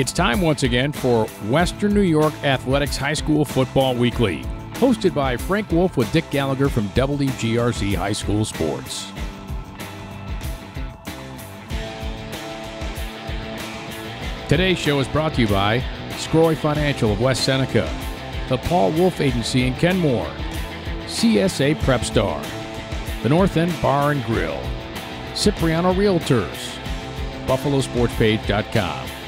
It's time once again for Western New York Athletics High School Football Weekly, hosted by Frank Wolf with Dick Gallagher from WGRZ High School Sports. Today's show is brought to you by Scroy Financial of West Seneca, the Paul Wolf Agency in Kenmore, CSA Prep Star, the North End Bar and Grill, Cipriano Realtors, BuffaloSportsPage.com,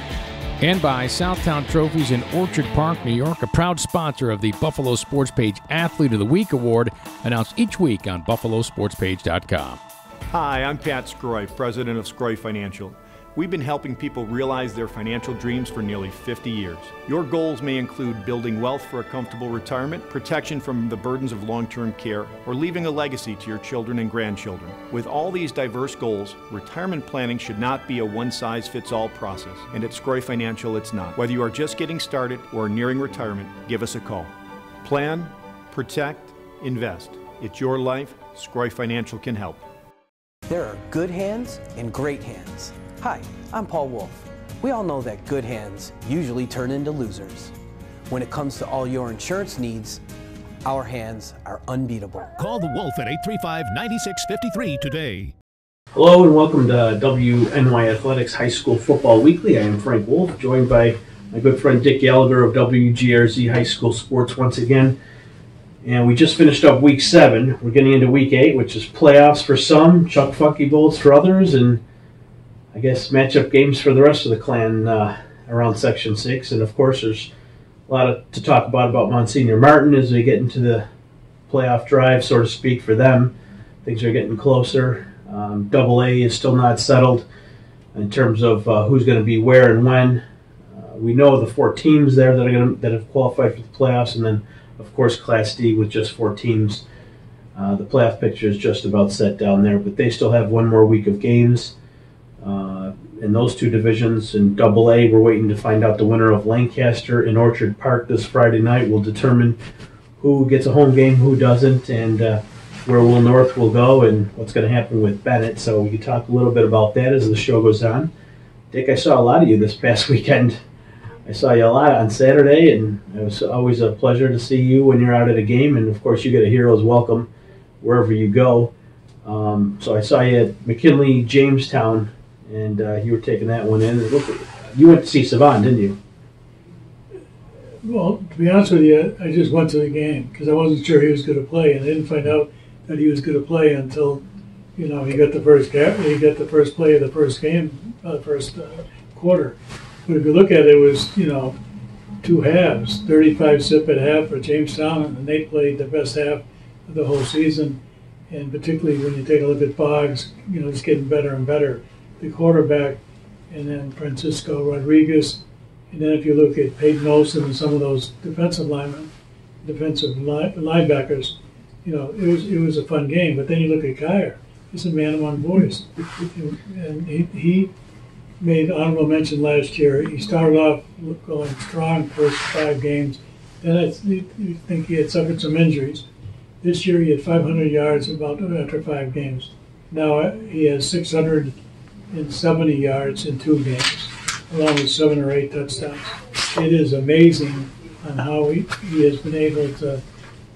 and by Southtown Trophies in Orchard Park, New York, a proud sponsor of the Buffalo Sports Page Athlete of the Week Award, announced each week on BuffaloSportsPage.com. Hi, I'm Pat Scroy, president of Scroy Financial. We've been helping people realize their financial dreams for nearly 50 years. Your goals may include building wealth for a comfortable retirement, protection from the burdens of long term care, or leaving a legacy to your children and grandchildren. With all these diverse goals, retirement planning should not be a one size fits all process, and at Scroy Financial, it's not. Whether you are just getting started or nearing retirement, give us a call. Plan, protect, invest. It's your life. Scroy Financial can help. There are good hands and great hands. Hi, I'm Paul Wolf. We all know that good hands usually turn into losers. When it comes to all your insurance needs, our hands are unbeatable. Call the Wolf at 835 9653 today. Hello and welcome to WNY Athletics High School Football Weekly. I am Frank Wolf, joined by my good friend Dick Gallagher of WGRZ High School Sports once again. And we just finished up week seven. We're getting into week eight, which is playoffs for some, Chuck Funky Bowls for others, and I guess matchup games for the rest of the clan uh, around Section Six, and of course there's a lot of, to talk about about Monsignor Martin as we get into the playoff drive, so to speak, for them. Things are getting closer. Um, Double A is still not settled in terms of uh, who's going to be where and when. Uh, we know the four teams there that are going that have qualified for the playoffs, and then of course Class D with just four teams. Uh, the playoff picture is just about set down there, but they still have one more week of games. Uh, in those two divisions. In Double A, we're waiting to find out the winner of Lancaster and Orchard Park this Friday night. Will determine who gets a home game, who doesn't, and uh, where Will North will go, and what's going to happen with Bennett. So we can talk a little bit about that as the show goes on. Dick, I saw a lot of you this past weekend. I saw you a lot on Saturday, and it was always a pleasure to see you when you're out at a game. And of course, you get a hero's welcome wherever you go. Um, so I saw you at McKinley Jamestown and uh, you were taking that one in. You went to see Savan, didn't you? Well, to be honest with you, I just went to the game because I wasn't sure he was going to play, and I didn't find out that he was going to play until, you know, he got the first cap, he got the first play of the first game, uh, first uh, quarter. But if you look at it, it was you know, two halves, 35 zip at half for Jamestown, and they played the best half of the whole season. And particularly when you take a look at Boggs, you know, it's getting better and better the quarterback, and then Francisco Rodriguez. And then if you look at Peyton Olson and some of those defensive linemen, defensive linebackers, you know, it was it was a fun game. But then you look at Kyer, he's a man of one voice, and he, he made honorable mention last year. He started off going strong first five games. Then I think he had suffered some injuries. This year he had 500 yards about after five games. Now uh, he has 600 in 70 yards in two games, along with seven or eight touchdowns. It is amazing on how he, he has been able to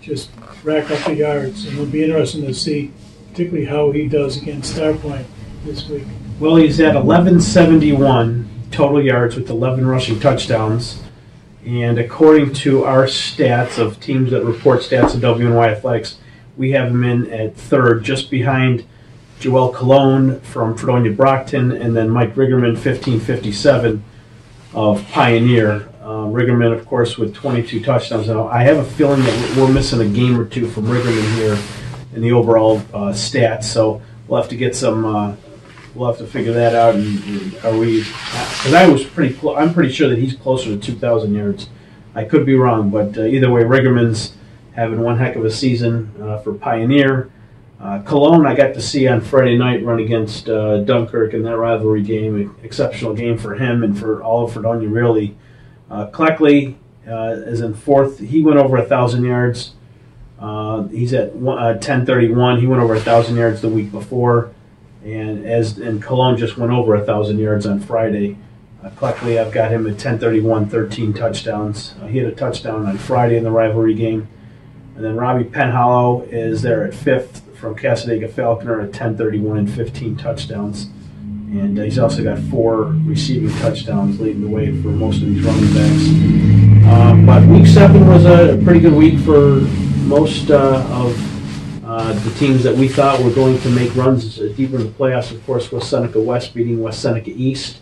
just rack up the yards, and it'll be interesting to see, particularly how he does against Starpoint this week. Well, he's at 1171 total yards with 11 rushing touchdowns. And according to our stats of teams that report stats of WNY Athletics, we have him in at third, just behind Joel Cologne from Fredonia Brockton, and then Mike Riggerman, 1557 of Pioneer. Uh, Riggerman, of course, with 22 touchdowns. Now, I have a feeling that we're missing a game or two from Riggerman here in the overall uh, stats, so we'll have to get some. Uh, we'll have to figure that out. And, are we? Because I was pretty. Clo- I'm pretty sure that he's closer to 2,000 yards. I could be wrong, but uh, either way, Riggerman's having one heck of a season uh, for Pioneer. Uh, Cologne, I got to see on Friday night run against uh, Dunkirk in that rivalry game. Exceptional game for him and for of Fredonia, really. Uh, Cleckley uh, is in fourth. He went over a thousand yards. Uh, he's at one, uh, 1031. He went over a thousand yards the week before, and as and Cologne just went over a thousand yards on Friday. Uh, collectively, I've got him at 1031, 13 touchdowns. Uh, he had a touchdown on Friday in the rivalry game. And then Robbie Penhollow is there at fifth from Cassadaga Falconer at 1031 and 15 touchdowns. And uh, he's also got four receiving touchdowns, leading the way for most of these running backs. Um, but week seven was a pretty good week for most uh, of uh, the teams that we thought were going to make runs deeper in the playoffs. Of course, West Seneca West beating West Seneca East.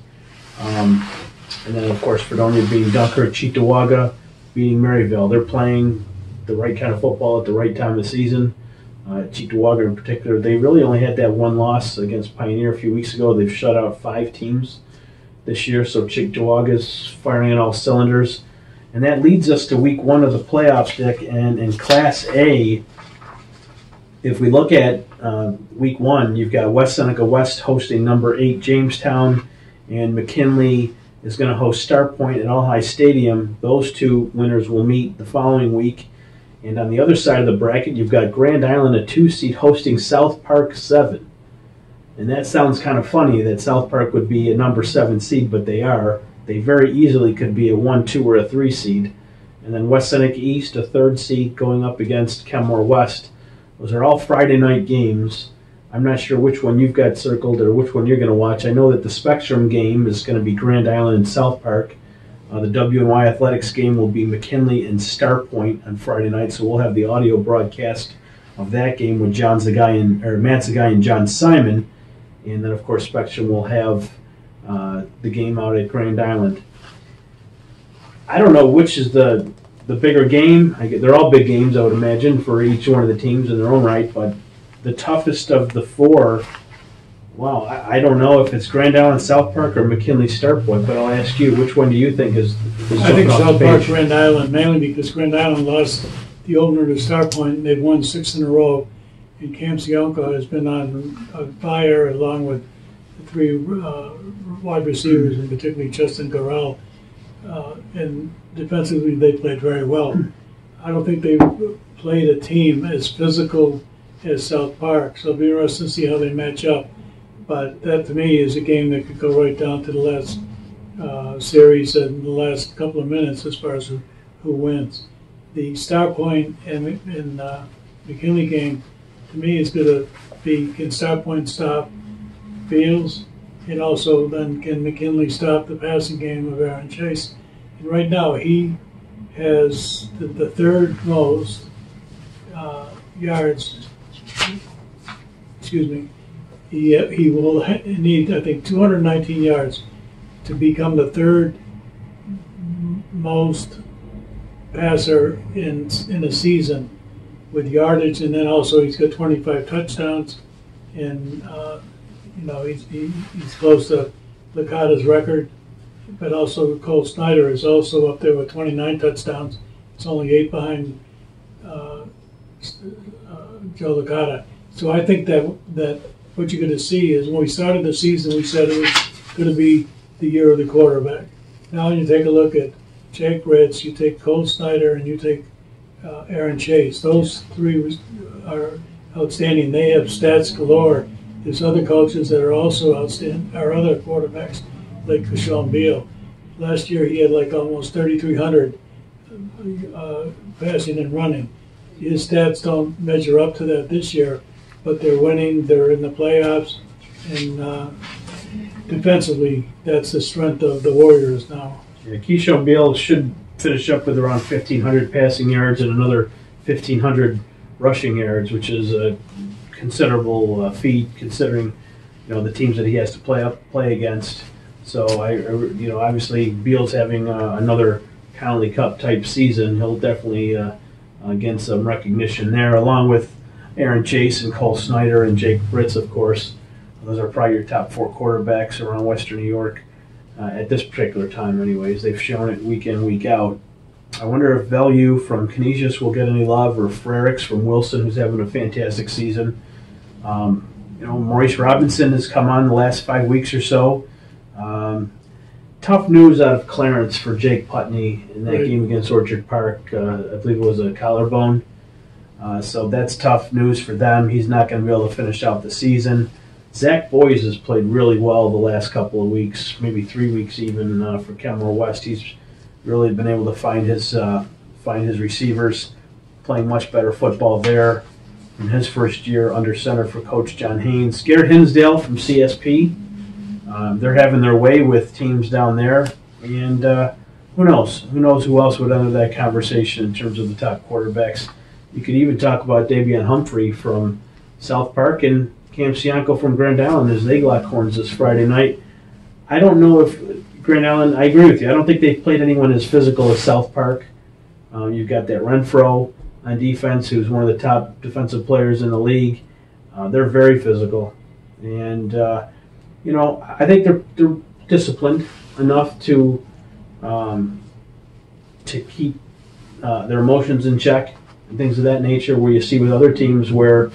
Um, and then, of course, Fredonia beating Dunkirk, Cheektowaga beating Maryvale. They're playing the right kind of football at the right time of the season. Uh, Cheektowaga in particular, they really only had that one loss against Pioneer a few weeks ago. They've shut out five teams this year, so Cheektowaga's firing on all cylinders. And that leads us to week one of the playoffs, Dick. And in Class A, if we look at uh, week one, you've got West Seneca West hosting number eight Jamestown, and McKinley is going to host Starpoint at All High Stadium. Those two winners will meet the following week. And on the other side of the bracket, you've got Grand Island, a two seed, hosting South Park 7. And that sounds kind of funny that South Park would be a number 7 seed, but they are. They very easily could be a 1 2 or a 3 seed. And then West Seneca East, a third seed, going up against Kenmore West. Those are all Friday night games. I'm not sure which one you've got circled or which one you're going to watch. I know that the Spectrum game is going to be Grand Island and South Park. Uh, the WNY Athletics game will be McKinley and Starpoint on Friday night, so we'll have the audio broadcast of that game with John Zagai and or Matt Zagai and John Simon, and then of course Spectrum will have uh, the game out at Grand Island. I don't know which is the the bigger game. I get, they're all big games, I would imagine, for each one of the teams in their own right. But the toughest of the four Wow, I, I, don't know if it's Grand Island South Park or McKinley Starpoint, but I'll ask you, which one do you think is? is I think South Park, Grand Island, mainly because Grand Island lost the opener to Starpoint, and they've won six in a row. And Kampsiunko has been on fire along with the three uh, wide receivers, and particularly Justin Garrell. Uh, and defensively, they played very well. I don't think they played a team as physical as South Park, so it'll be interesting to see how they match up. But that to me is a game that could go right down to the last uh, series and the last couple of minutes as far as who, who wins. The Starpoint and, and uh, McKinley game to me is going to be can Starpoint stop Fields and also then can McKinley stop the passing game of Aaron Chase. And right now he has the, the third most uh, yards, excuse me, he, he will need, I think, 219 yards to become the third most passer in in a season with yardage, and then also he's got 25 touchdowns, and uh, you know he's he, he's close to Licata's record, but also Cole Snyder is also up there with 29 touchdowns. It's only eight behind uh, uh, Joe Licata. So I think that that what you're going to see is when we started the season, we said it was going to be the year of the quarterback. Now when you take a look at Jake Ritz, you take Cole Snyder, and you take uh, Aaron Chase. Those three are outstanding. They have stats galore. There's other coaches that are also outstanding, Our other quarterbacks, like Kashawn Beal. Last year he had like almost 3,300 uh, passing and running. His stats don't measure up to that this year but they're winning. They're in the playoffs, and uh, defensively, that's the strength of the Warriors now. Yeah, Keyshawn Beal should finish up with around 1,500 passing yards and another 1,500 rushing yards, which is a considerable uh, feat considering you know the teams that he has to play up play against. So I, you know, obviously Beal's having uh, another Connolly Cup type season. He'll definitely uh, uh some recognition there, along with Aaron Chase and Cole Snyder and Jake Ritz, of course. Those are probably your top four quarterbacks around Western New York uh, at this particular time, anyways. They've shown it week in, week out. I wonder if Value from Canisius will get any love, or Frericks from Wilson, who's having a fantastic season. Um, you know, Maurice Robinson has come on the last five weeks or so. Um, tough news out of Clarence for Jake Putney in that right. game against Orchard Park. Uh, I believe it was a collarbone. Uh, so that's tough news for them. He's not going to be able to finish out the season. Zach Boys has played really well the last couple of weeks, maybe three weeks even uh, for Kenmore West. He's really been able to find his uh, find his receivers, playing much better football there in his first year under center for Coach John Haynes. Garrett Hinsdale from CSP. Um, they're having their way with teams down there, and uh, who knows? Who knows who else would enter that conversation in terms of the top quarterbacks? You could even talk about Davian Humphrey from South Park and Cam Cianco from Grand Island as they lock horns this Friday night. I don't know if Grand Island. I agree with you. I don't think they've played anyone as physical as South Park. Um, you've got that Renfro on defense, who's one of the top defensive players in the league. Uh, they're very physical, and uh, you know I think they're they're disciplined enough to um, to keep uh, their emotions in check things of that nature. Where you see with other teams where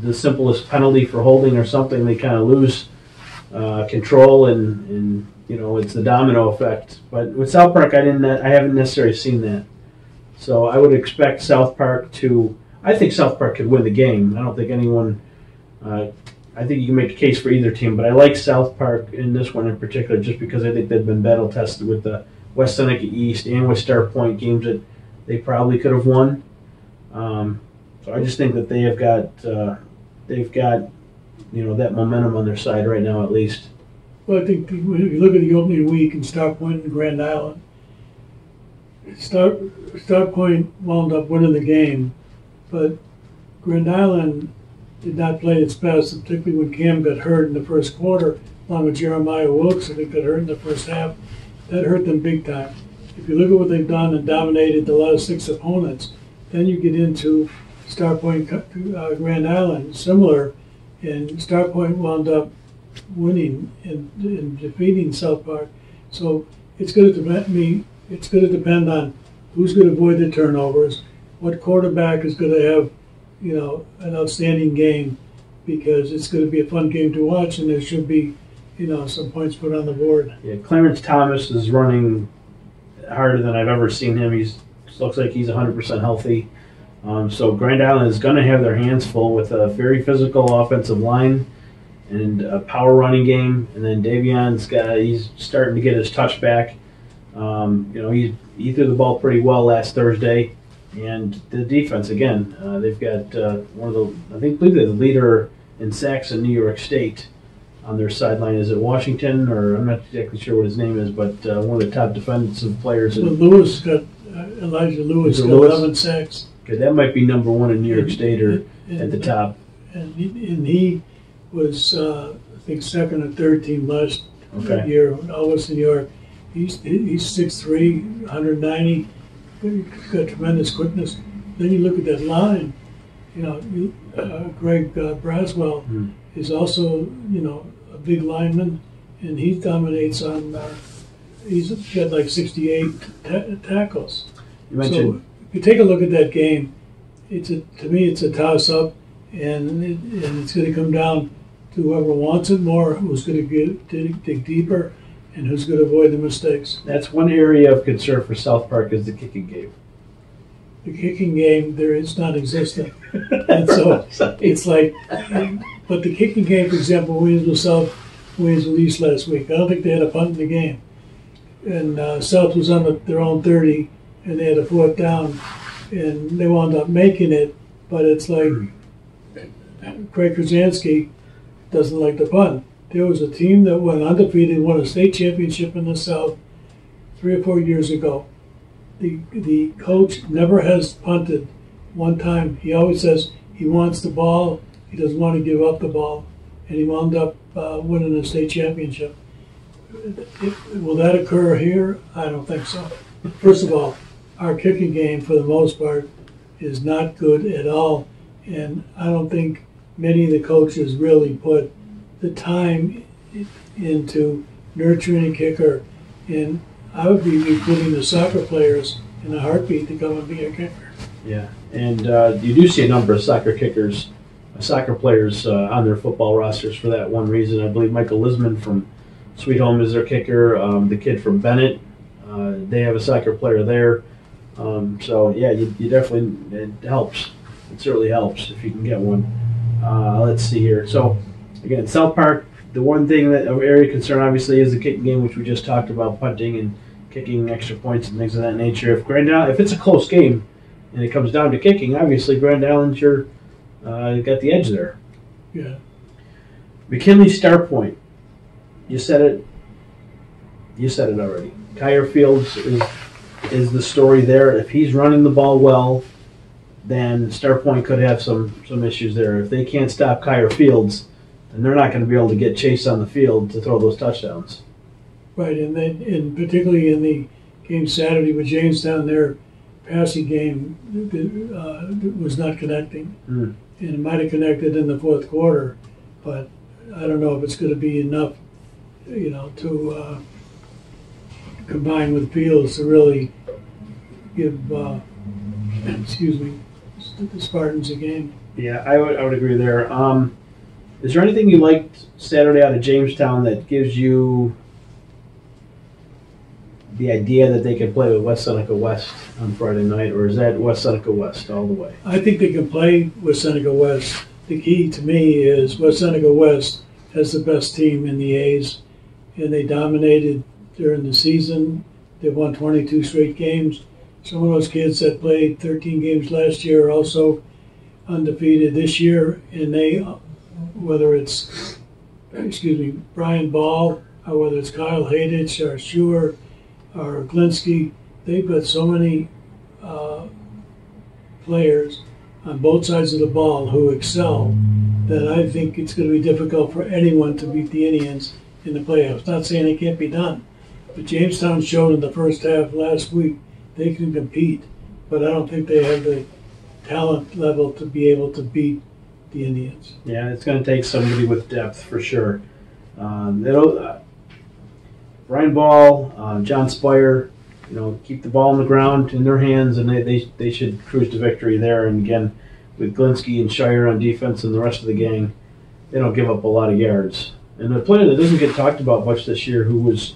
the simplest penalty for holding or something, they kind of lose uh, control and, and you know it's the domino effect. But with South Park, I didn't I haven't necessarily seen that. So I would expect South Park to. I think South Park could win the game. I don't think anyone. Uh, I think you can make a case for either team, but I like South Park in this one in particular just because I think they've been battle tested with the West Seneca East and with Starpoint games that they probably could have won. Um, so I just think that they have got uh, they've got you know that momentum on their side right now at least. Well, I think if you look at the opening week in Starpoint and Grand Island, Star, Starpoint wound up winning the game, but Grand Island did not play its best, particularly when Cam got hurt in the first quarter, along with Jeremiah Wilkes, I think got hurt in the first half. That hurt them big time. If you look at what they've done and dominated the last six opponents, then you get into Starpoint, uh, Grand Island, similar, and Starpoint wound up winning and, and defeating South Park. So it's going to depend me. It's going to depend on who's going to avoid the turnovers, what quarterback is going to have, you know, an outstanding game, because it's going to be a fun game to watch, and there should be, you know, some points put on the board. Yeah, Clarence Thomas is running harder than I've ever seen him. He's looks like he's 100% healthy. Um, so Grand Island is going to have their hands full with a very physical offensive line and a power running game. And then Davion's got he's starting to get his touch back. Um, you know, he he threw the ball pretty well last Thursday, and the defense again. Uh, they've got uh, one of the I think believe they're the leader in sacks in New York State on their sideline. Is it Washington or I'm not exactly sure what his name is, but uh, one of the top defensive players. Lewis got Elijah Lewis Lewis? 11 sacks. Okay, that might be number one in New York State or at the top. And he, and he was, uh, I think, second or third team last Okay. year Western New York. He's he's 6'3", 190, got tremendous quickness. Then you look at that line, you know, you- uh, Greg uh, Braswell Hmm. is also, you know, a big lineman, and he dominates on, uh, he's got like 68 ta- tackles. You mentioned So if you take a look at that game, it's a, to me it's a toss up, and it, and it's going to come down to whoever wants it more, who's going to dig, dig deeper, and who's going to avoid the mistakes. that's one area of concern for South Park is the kicking game. The kicking game there is non-existent, and so it's like, but the kicking game, for example, Williamsville South, Williamsville East last week. I don't think they had a punt in the game, and uh, South was on the, their own thirty, and they had a fourth down, and they wound up making it. But it's like Craig Krasinski doesn't like the punt. There was a team that went undefeated, won a state championship in the South three or four years ago. The the coach never has punted one time. He always says he wants the ball. He doesn't want to give up the ball, and he wound up uh, winning a state championship. Will that occur here? I don't think so. First of all, our kicking game, for the most part, is not good at all, and I don't think many of the coaches really put the time into nurturing a kicker. And I would be recruiting the soccer players in a heartbeat to come and be a kicker. Yeah, and uh, you do see a number of soccer kickers, soccer players uh, on their football rosters for that one reason. I believe Michael Lisman from Sweet Home is their kicker. Um, the kid from Bennett, uh, they have a soccer player there. Um, so yeah, you, you definitely it helps. It certainly helps if you can get one. Uh, let's see here. So again, South Park. The one thing that of area of concern obviously is the kicking game, which we just talked about, punting and kicking extra points and things of that nature. If Grand Island, if it's a close game and it comes down to kicking, obviously Grand Island's your uh, got the edge there. Yeah. McKinley Starpoint. You said it. You said it already. Kyer Fields is is the story there. If he's running the ball well, then Starpoint could have some some issues there. If they can't stop Kyer Fields, then they're not going to be able to get Chase on the field to throw those touchdowns. Right, and then, and particularly in the game Saturday with Jamestown, their passing game uh, was not connecting. Mm. And it might have connected in the fourth quarter, but I don't know if it's going to be enough, you know, to uh, combine with Beals to really give, uh, excuse me, the Spartans a game. Yeah, I would I would agree there. Um, is there anything you liked Saturday out of Jamestown that gives you the idea that they can play with West Seneca West on Friday night, or is that West Seneca West all the way? I think they can play with Seneca West. The key to me is West Seneca West has the best team in the A's, and they dominated during the season. They won 22 straight games. Some of those kids that played 13 games last year are also undefeated this year, and they, whether it's, excuse me, Brian Ball, or whether it's Kyle Hadich or Schuer or Glinsky, they've got so many uh, players on both sides of the ball who excel that I think it's going to be difficult for anyone to beat the Indians in the playoffs. Not saying it can't be done, but Jamestown showed in the first half last week they can compete, but I don't think they have the talent level to be able to beat the Indians. Yeah, it's going to take somebody with depth for sure. Um, it'll, uh, Brian Ball, uh, John Spire, you know, keep the ball on the ground in their hands, and they, they, they should cruise to victory there. And again, with Glinsky and Shire on defense and the rest of the gang, they don't give up a lot of yards. And the player that doesn't get talked about much this year, who was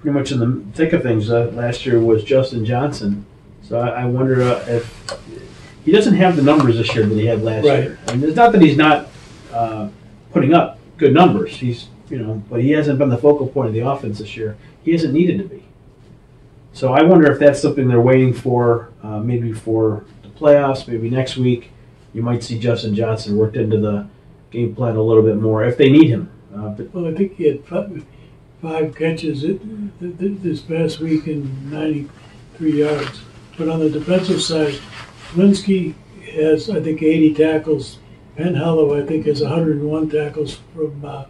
pretty much in the thick of things uh, last year, was Justin Johnson. So I, I wonder uh, if he doesn't have the numbers this year that he had last Right. year. And it's not that he's not uh, putting up good numbers. He's you know, but he hasn't been the focal point of the offense this year. He hasn't needed to be. So I wonder if that's something they're waiting for, uh, maybe for the playoffs, maybe next week. You might see Justin Johnson worked into the game plan a little bit more if they need him. Uh, but Well, I think he had five, five catches it, th- th- this past week and 93 yards. But on the defensive side, Linsky has, I think, 80 tackles. Penhollow, I think, has 101 tackles from, uh,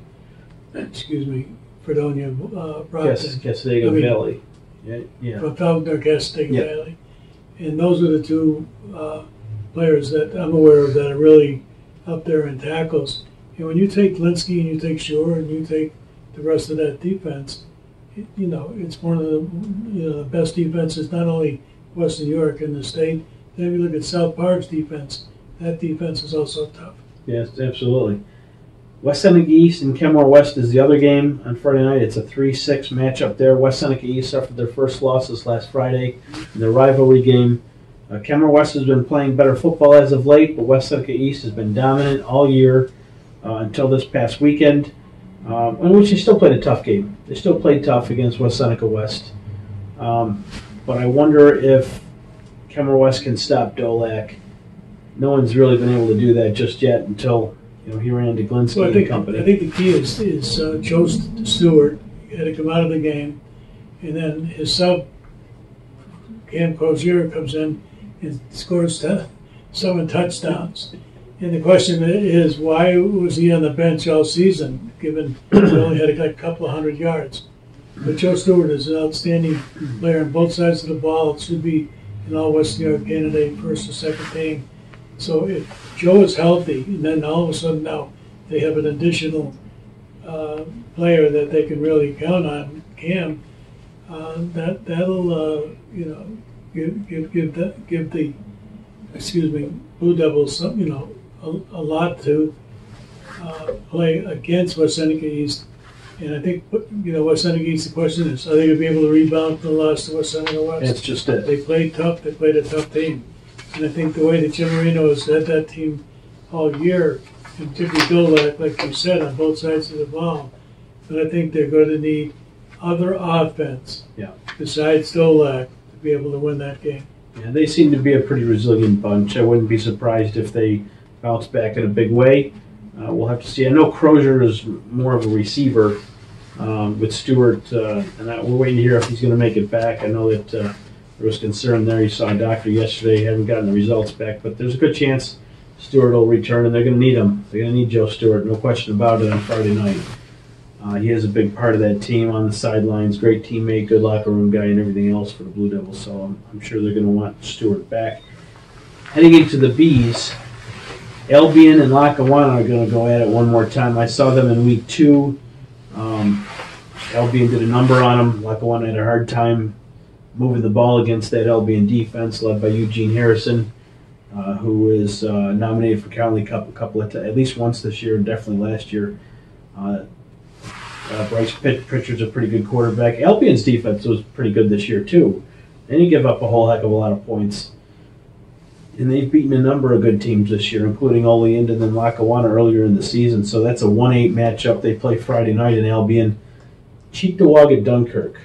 excuse me, Fredonia, uh, yes, Brockton. Cassadaga I mean- Valley. Yeah, yeah. from Falconer Casting Yeah. Valley. And those are the two uh, players that I'm aware of that are really up there in tackles. And when you take Linsky and you take Shore and you take the rest of that defense, it, you know, it's one of the you know, the best defenses, not only West New York in the state. Then if you look at South Park's defense, that defense is also tough. Yes, absolutely. West Seneca East and Kenmore West is the other game on Friday night. It's a 3 6 matchup there. West Seneca East suffered their first losses last Friday in the rivalry game. Uh, Kenmore West has been playing better football as of late, but West Seneca East has been dominant all year uh, until this past weekend, um, in which they still played a tough game. They still played tough against West Seneca West. Um, but I wonder if Kenmore West can stop Dolac. No one's really been able to do that just yet until you know, he ran into Glinsky So I and think company. I think the key is is uh, Joe Stewart had to come out of the game, and then his sub Cam Crozier comes in and scores seven touchdowns. And the question is, why was he on the bench all season, given he only had a couple of hundred yards? But Joe Stewart is an outstanding player on both sides of the ball. It should be an All West York candidate, first or second team. So if Joe is healthy, and then all of a sudden now they have an additional uh, player that they can really count on, Cam, uh, that that'll uh, you know give give give the, give the excuse me Blue Devils some you know a, a lot to uh, play against West Seneca East. And I think you know West Seneca East. The question is, are they going to be able to rebound from the loss to West Seneca West? That's just it. They played tough. They played a tough team. And I think the way that Jim Marino has led that team all year, and particularly Dolak, like you said, on both sides of the ball. But I think they're going to need other offense Yeah. besides Dolak to be able to win that game. Yeah, they seem to be a pretty resilient bunch. I wouldn't be surprised if they bounce back in a big way. Uh, we'll have to see. I know Crozier is more of a receiver um, with Stewart, uh, and I, we're waiting to hear if he's going to make it back. I know that uh, there was concern there. He saw a doctor yesterday, haven't gotten the results back, but there's a good chance Stewart will return, and they're going to need him. They're going to need Joe Stewart, no question about it, on Friday night. Uh, he is a big part of that team on the sidelines, great teammate, good locker room guy, and everything else for the Blue Devils. So I'm, I'm sure they're going to want Stewart back. Heading into the Bees, Albion and Lackawanna are going to go at it one more time. I saw them in week two. Um, Albion did a number on them. Lackawanna had a hard time moving the ball against that Albion defense led by Eugene Harrison, uh, who is uh, nominated for County Cup a couple of t- at least once this year, and definitely last year. Uh, uh, Bryce Pitt- Pritchard's a pretty good quarterback. Albion's defense was pretty good this year too. They didn't give up a whole heck of a lot of points. And they've beaten a number of good teams this year, including Olean and then Lackawanna earlier in the season. So that's a 1 8 matchup. They play Friday night in Albion. Cheektowaga Dunkirk.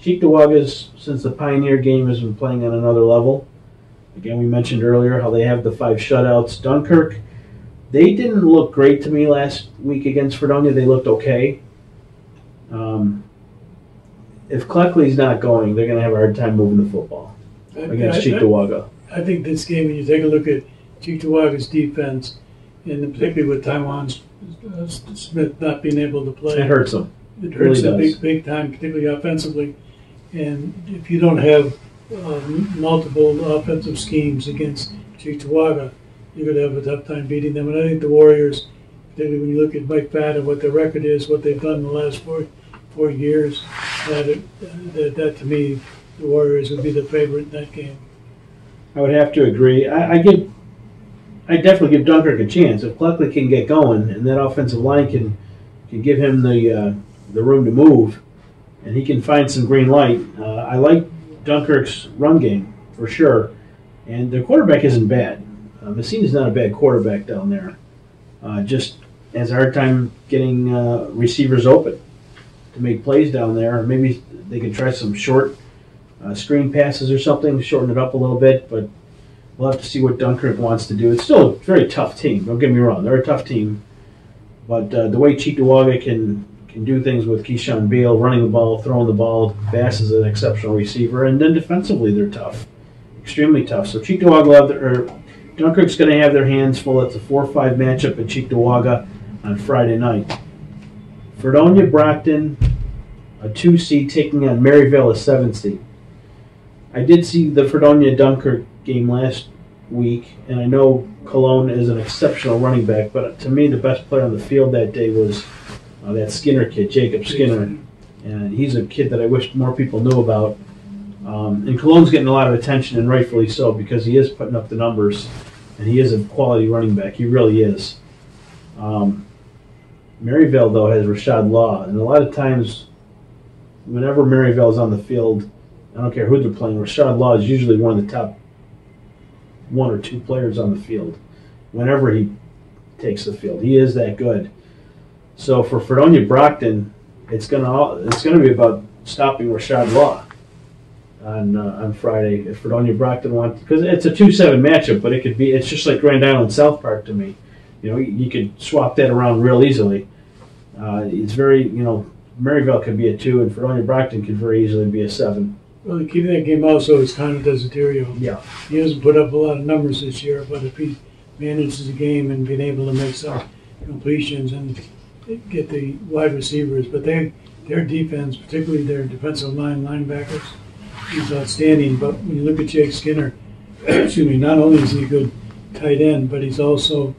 Cheektowagas, since the Pioneer game, has been playing on another level. Again, we mentioned earlier how they have the five shutouts. Dunkirk, they didn't look great to me last week against Fredonia. They looked okay. Um, if Cleckley's not going, they're going to have a hard time moving the football against I- I- Cheektowaga. I think this game, when you take a look at Cheektowaga's defense, and particularly with Taiwan uh, Smith not being able to play, It hurts them. It hurts them big, big time, particularly offensively. And if you don't have um, multiple offensive schemes against Cheektowaga, you're going to have a tough time beating them. And I think the Warriors, particularly when you look at Mike Fadden, what their record is, what they've done in the last four four years, that, it, that that to me, the Warriors would be the favorite in that game. I would have to agree. I, I give, I definitely give Dunkirk a chance if Cleckley can get going and that offensive line can can give him the uh, the room to move, and he can find some green light. Uh, I like Dunkirk's run game for sure, and their quarterback isn't bad. Uh, Messina's not a bad quarterback down there. Uh, just has a hard time getting uh, receivers open to make plays down there. Maybe they could try some short uh, screen passes or something, shorten it up a little bit, but we'll have to see what Dunkirk wants to do. It's still a very tough team. Don't get me wrong; they're a tough team, but uh, the way Cheektowaga can can do things with Keyshawn Beal, running the ball, throwing the ball, Bass is an exceptional receiver, and then defensively they're tough, extremely tough. So Cheektowaga will have their, or Dunkirk's going to have their hands full. It's a four-five matchup at Cheektowaga on Friday night. Fredonia Brockton, a two seed taking on Maryvale, a seven seed. I did see the Fredonia Dunkirk game last week, and I know Cologne is an exceptional running back, but to me, the best player on the field that day was uh, that Skinner kid, Jacob Skinner. And he's a kid that I wish more people knew about. Um, and Cologne's getting a lot of attention, and rightfully so, because he is putting up the numbers, and he is a quality running back. He really is. Um, Maryvale, though, has Rashad Law, and a lot of times, whenever Maryvale is on the field, I don't care who they're playing. Rashad Law is usually one of the top one or two players on the field. Whenever he takes the field, he is that good. So for Fredonia Brockton, it's gonna it's gonna be about stopping Rashad Law on uh, on Friday. If Fredonia Brockton wants, because it's a two seven matchup, but it could be it's just like Grand Island South Park to me. You know, you, could swap that around real easily. Uh, it's very you know Maryvale could be a two, and Fredonia Brockton could very easily be a seven. Well, the key to that game also is Connor Desiderio. Yeah. He hasn't put up a lot of numbers this year, but if he manages the game and being able to make some completions and get the wide receivers, but they, their defense, particularly their defensive line linebackers, is outstanding. But when you look at Jake Skinner, excuse me, not only is he a good tight end, but he's also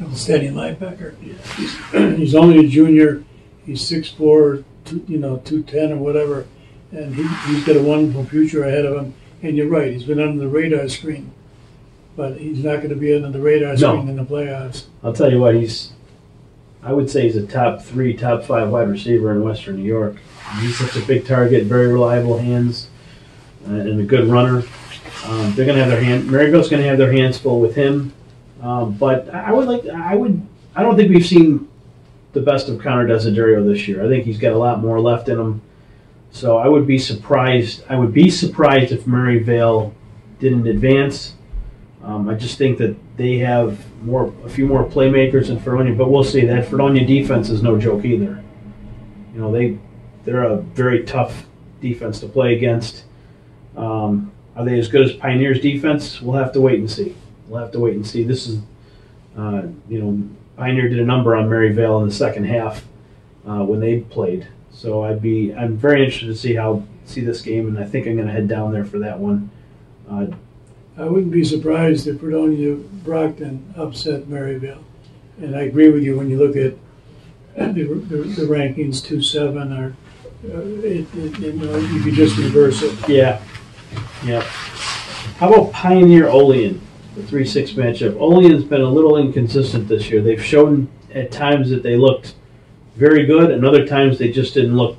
an outstanding linebacker. He's, he's only a junior. He's 6'4", two, you know, 210 or whatever and he, he's got a wonderful future ahead of him. And you're right, he's been under the radar screen, but he's not going to be under the radar No. screen in the playoffs. I'll tell you what, he's. I would say he's a top three, top five wide receiver in Western New York. He's such a big target, very reliable hands, uh, and a good runner. Um, they're going to have their hand. Maryvale's going to have their hands full with him Um, but I would like, I would, I don't think we've seen the best of Connor Desiderio this year. I think he's got a lot more left in him. So I would be surprised. I would be surprised if Maryvale didn't advance. Um, I just think that they have more, a few more playmakers than Fredonia, but we'll see. That Fredonia defense is no joke either. You know, they they're a very tough defense to play against. Um, are they as good as Pioneers defense? We'll have to wait and see. We'll have to wait and see. This is, uh, you know, Pioneer did a number on Maryvale in the second half uh, when they played. So I'd be, I'm very interested to see how see this game, and I think I'm going to head down there for that one. Uh, I wouldn't be surprised if Fredonia Brockton upset Maryvale, And I agree with you when you look at the, the, the rankings, two seven or uh, it, it, you know you could just reverse it. Yeah. Yeah. How about Pioneer Olean, the 3 6 matchup? Olean's been a little inconsistent this year. They've shown at times that they looked very good, and other times they just didn't look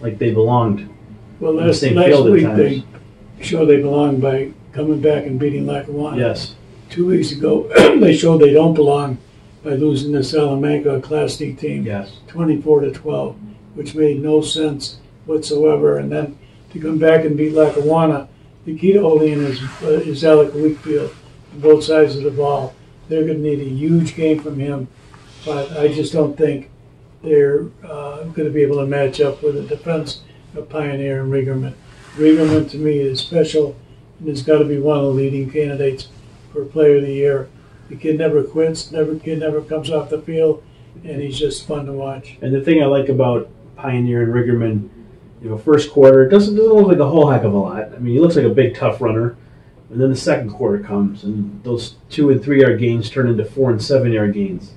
like they belonged. Well, last, same last field week they showed they belong by coming back and beating Lackawanna. Yes. Two weeks ago, they showed they don't belong by losing to Salamanca, a Class D team. Yes. 24 to 12, which made no sense whatsoever. And then to come back and beat Lackawanna, the key to Olean is, uh, is Alec Wakefield on both sides of the ball. They're going to need a huge game from him, but I just don't think they're uh, going to be able to match up with the defense of Pioneer and Riggerman. Riggerman to me is special and has got to be one of the leading candidates for Player of the Year. The kid never quits, never kid never comes off the field, and he's just fun to watch. And the thing I like about Pioneer and Riggerman, you know, first quarter doesn't doesn't look like a whole heck of a lot. I mean, he looks like a big tough runner, and then the second quarter comes, and those two and three yard gains turn into four and seven yard gains.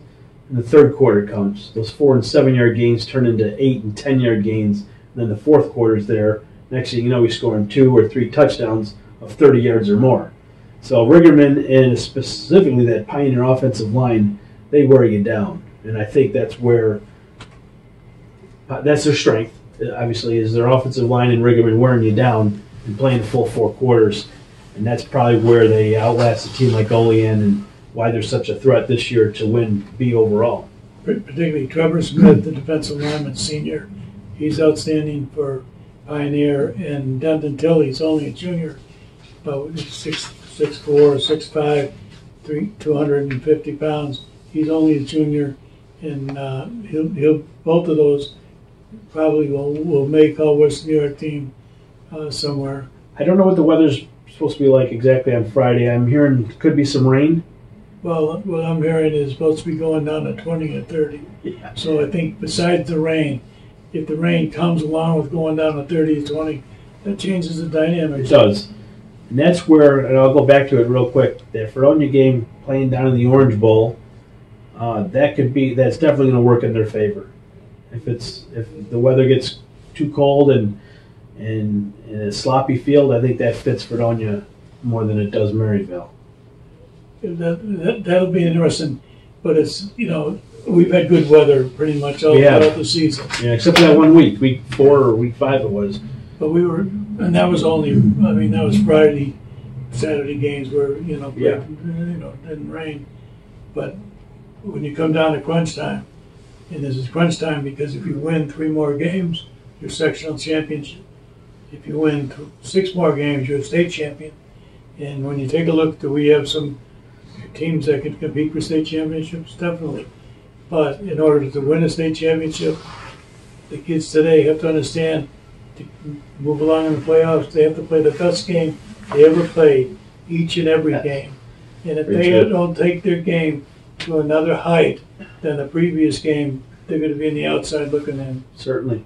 The third quarter comes, those four and seven yard gains turn into eight and ten yard gains. And then the fourth quarter's there. Next thing you know, he's scoring two or three touchdowns of thirty yards or more. So Riggerman and specifically that Pioneer offensive line, they wear you down, and I think that's where that's their strength. Obviously, is their offensive line and Riggerman wearing you down and playing the full four quarters, and that's probably where they outlast a team like Olean and why they're such a threat this year to win B overall. particularly Trevor Smith, the defensive lineman, senior. He's outstanding for Pioneer, and Denton Tilley's only a junior, but six six four, six five, three two hundred and fifty pounds. He's only a junior, and uh, he'll he'll both of those probably will will make all West New York team uh, somewhere. I don't know what the weather's supposed to be like exactly on Friday. I'm hearing could be some rain. Well, what I'm hearing is supposed to be going down to twenty or thirty. Yeah. So I think besides the rain, if the rain comes along with going down to 30 to 20, that changes the dynamic. It does. And that's where, and I'll go back to it real quick. That Fredonia game playing down in the Orange Bowl, uh, that could be, that's definitely going to work in their favor. If it's, if the weather gets too cold and, and, and a sloppy field, I think that fits Fredonia more than it does Maryvale. That, that, that'll be interesting. But it's, you know, we've had good weather pretty much all throughout the season. Yeah, except for that one week, week four or week five it was. But we were, and that was only, I mean, that was Friday, Saturday games where, you know, Yeah. you know, it didn't rain. But when you come down to crunch time, and this is crunch time because if you win three more games, you're sectional championship. If you win th- six more games, you're a state champion. And when you take a look, do we have some teams that can compete for state championships? Definitely. But in order to win a state championship, the kids today have to understand to move along in the playoffs, they have to play the best game they ever played, each and every game. And if they don't take their game to another height than the previous game, they're going to be in the outside looking in. Certainly.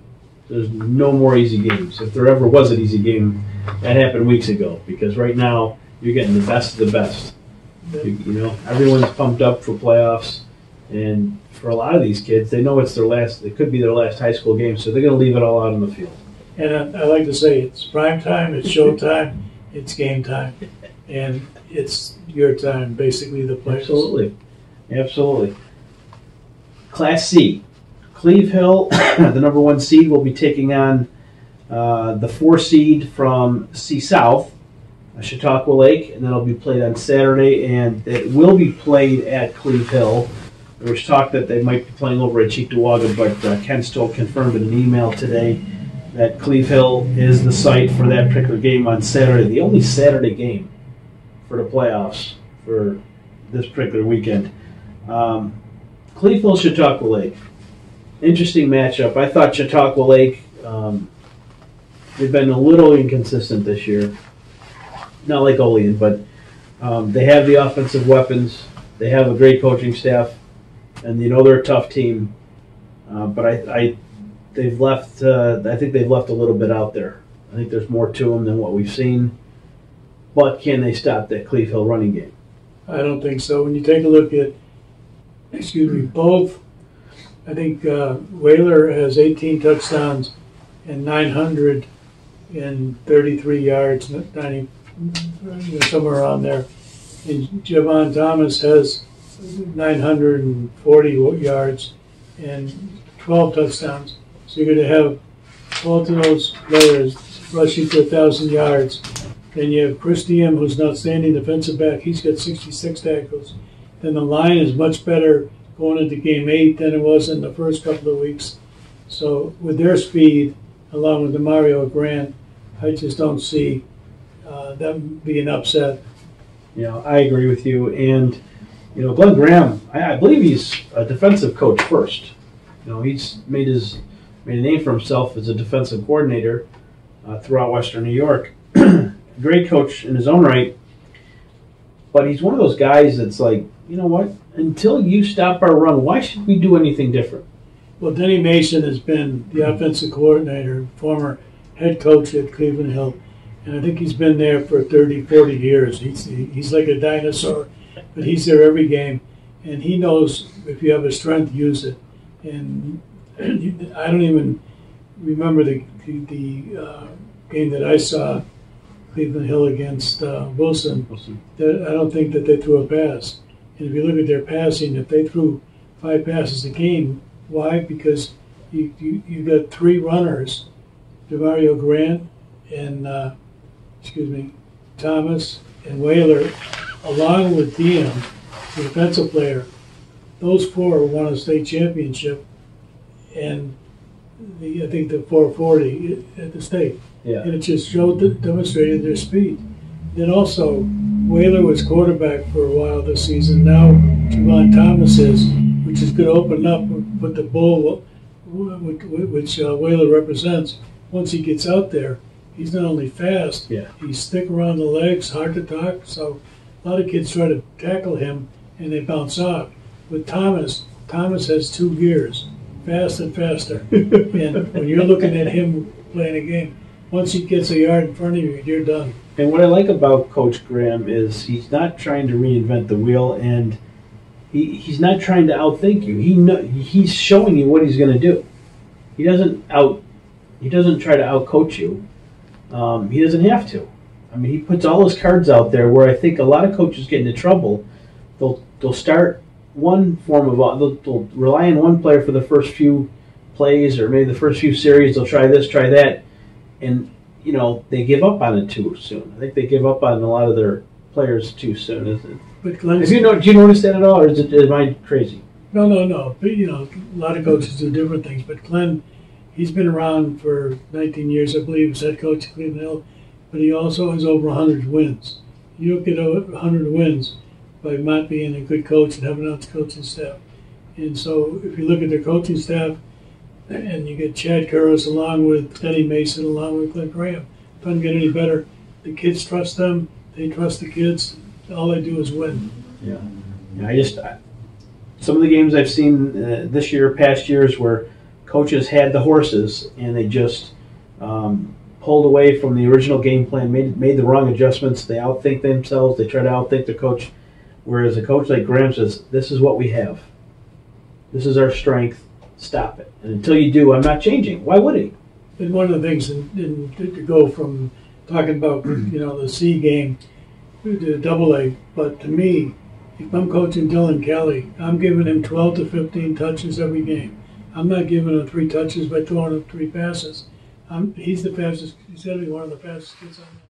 There's no more easy games. If there ever was an easy game, that happened weeks ago. Because right now, you're getting the best of the best. You, you know, everyone's pumped up for playoffs, and for a lot of these kids, they know it's their last. It could be their last high school game, so they're going to leave it all out on the field. And I, I like to say it's prime time, it's show time, it's game time, and it's your time, basically the players. Absolutely, absolutely. Class C, Cleve Hill, the number one seed, will be taking on uh, the four seed from C South, Chautauqua Lake, and that'll be played on Saturday, and it will be played at Cleve Hill. There was talk that they might be playing over at Cheektowaga, but uh, Ken Stoll confirmed in an email today that Cleve Hill is the site for that particular game on Saturday, the only Saturday game for the playoffs for this particular weekend. Um, Cleve Hill, Chautauqua Lake. Interesting matchup. I thought Chautauqua Lake, um, they've been a little inconsistent this year. Not like Olean, but um, they have the offensive weapons. They have a great coaching staff, and you know they're a tough team. Uh, but I, I, they've left. Uh, I think they've left a little bit out there. I think there's more to them than what we've seen. But can they stop that Cleve Hill running game? I don't think so. When you take a look at, excuse me, both, I think uh, Whaler has 18 touchdowns and 933 yards, 90, somewhere around there. And Javon Thomas has 940 yards and 12 touchdowns. So you're going to have both of those players rushing for 1,000 yards. Then you have Chris Diem, who's an outstanding defensive back. He's got 66 tackles. Then the line is much better going into game eight than it was in the first couple of weeks. So with their speed, along with Demario Grant, I just don't see uh, them being upset. You know, I agree with you. And, you know, Glenn Graham, I, I believe he's a defensive coach first. You know, he's made his made a name for himself as a defensive coordinator uh, throughout Western New York. Great coach in his own right. But he's one of those guys that's like, you know what? Until you stop our run, why should we do anything different? Well, Denny Mason has been the offensive coordinator, former head coach at Cleveland Hill, and I think he's been there for 30, 40 years. He's, he's like a dinosaur, but he's there every game, and he knows if you have a strength, use it. And I don't even remember the, the, uh, game that I saw Cleveland Hill against uh, Wilson. Wilson. That I don't think that they threw a pass. And if you look at their passing, if they threw five passes a game, why? Because you you, you got three runners, Demario Grant and uh, excuse me, Thomas and Whaler, along with Diem, the defensive player. Those four won a state championship, and the, I think the 440 at the state Yeah. and it just showed, demonstrated their speed. Then also, Whaler was quarterback for a while this season. Now Javon Thomas is, which is going to open up with the bull, which, which uh, Whaler represents. Once he gets out there, he's not only fast, Yeah. he's thick around the legs, hard to talk. So a lot of kids try to tackle him and they bounce off. With Thomas, Thomas has two gears, fast and faster. and when you're looking at him playing a game, once he gets a yard in front of you, you're done. And what I like about Coach Graham is he's not trying to reinvent the wheel, and he, he's not trying to outthink you. He know, he's showing you what he's going to do. He doesn't out he doesn't try to outcoach you. Um, he doesn't have to. I mean, he puts all his cards out there. Where I think a lot of coaches get into trouble, they'll they'll start one form of they'll, they'll rely on one player for the first few plays or maybe the first few series. They'll try this, try that, and you know they give up on it too soon. I think they give up on a lot of their players too soon. Is it? But Have you know? Do you notice that at all, or is it am I crazy? no, no, no. But you know, a lot of coaches do different things. But Glenn, he's been around for 19 years, I believe, as head coach at Cleveland Hill. But he also has over 100 wins. You don't get over 100 wins by not being a good coach and having out coaching staff. And so, if you look at their coaching staff, and you get Chad Curris along with Denny Mason, along with Glenn Graham, it doesn't get any better. The kids trust them. They trust the kids. All they do is win. Yeah. yeah I just I, some of the games I've seen uh, this year, past years, where coaches had the horses and they just um, pulled away from the original game plan, made made the wrong adjustments. They outthink themselves. They try to outthink the coach. Whereas a coach like Graham says, "This is what we have. This is our strength. Stop it." And until you do, I'm not changing. Why would he? And one of the things, in, in, to go from talking about you know the C game to double A, but to me, if I'm coaching Dylan Kelly, I'm giving him 12 to 15 touches every game. I'm not giving him three touches by throwing him three passes. I'm, he's the fastest. He's got to be one of the fastest kids on.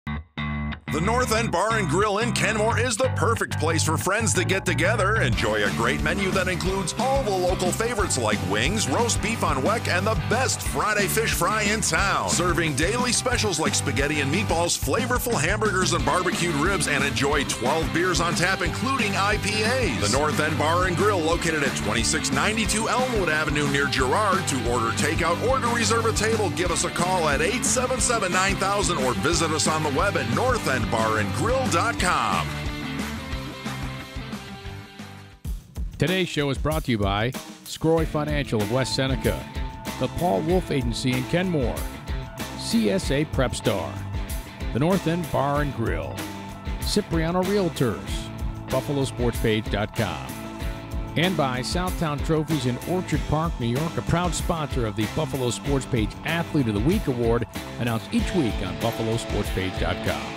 The North End Bar and Grill in Kenmore is the perfect place for friends to get together, enjoy a great menu that includes all the local favorites like wings, roast beef on weck, and the best Friday fish fry in town. Serving daily specials like spaghetti and meatballs, flavorful hamburgers and barbecued ribs, and enjoy 12 beers on tap, including IPAs. The North End Bar and Grill, located at 2692 Elmwood Avenue near Girard. To order takeout or to reserve a table, give us a call at 877 9000 or visit us on the web at northendbarandgrill.com. Today's show is brought to you by Scroy Financial of West Seneca, the Paul Wolf Agency in Kenmore, CSA Prep Star, the North End Bar and Grill, Cipriano Realtors, BuffaloSportsPage.com, and by Southtown Trophies in Orchard Park, New York, a proud sponsor of the Buffalo Sports Page Athlete of the Week award, announced each week on BuffaloSportsPage.com.